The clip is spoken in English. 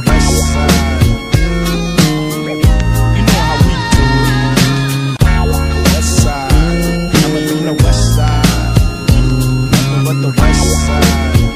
the west side. You know how we do it. West side. Coming from the west side. Nothing but the west side.